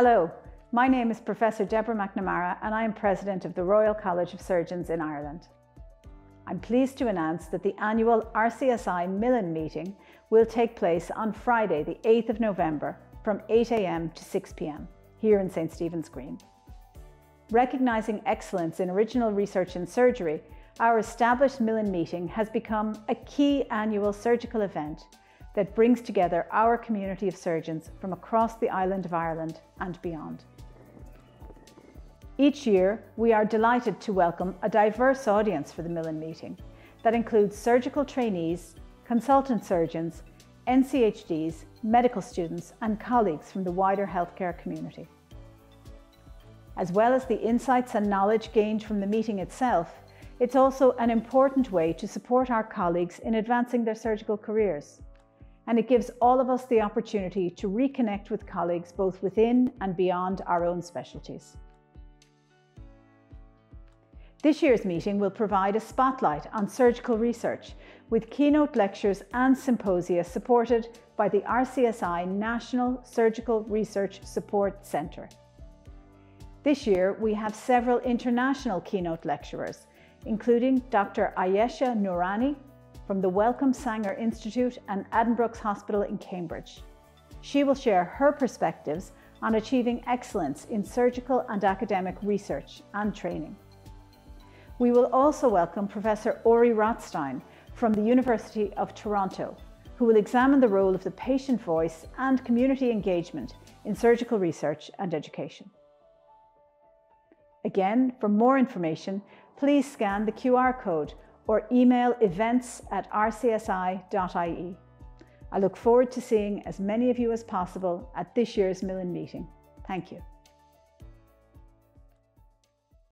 Hello, my name is Professor Deborah McNamara and I am President of the Royal College of Surgeons in Ireland. I'm pleased to announce that the annual RCSI Millin meeting will take place on Friday, the 8th of November from 8am to 6pm here in St Stephen's Green. Recognising excellence in original research in surgery, our established Millin meeting has become a key annual surgical event that brings together our community of surgeons from across the island of Ireland and beyond. Each year, we are delighted to welcome a diverse audience for the Millin meeting that includes surgical trainees, consultant surgeons, NCHDs, medical students and colleagues from the wider healthcare community. As well as the insights and knowledge gained from the meeting itself, it's also an important way to support our colleagues in advancing their surgical careers. And it gives all of us the opportunity to reconnect with colleagues both within and beyond our own specialties. This year's meeting will provide a spotlight on surgical research with keynote lectures and symposia supported by the RCSI National Surgical Research Support Centre. This year, we have several international keynote lecturers, including Dr. Ayesha Noorani from the Wellcome Sanger Institute and Addenbrooke's Hospital in Cambridge. She will share her perspectives on achieving excellence in surgical and academic research and training. We will also welcome Professor Ori Rotstein from the University of Toronto, who will examine the role of the patient voice and community engagement in surgical research and education. Again, for more information, please scan the QR code or email events at rcsi.ie. I look forward to seeing as many of you as possible at this year's Millin meeting. Thank you.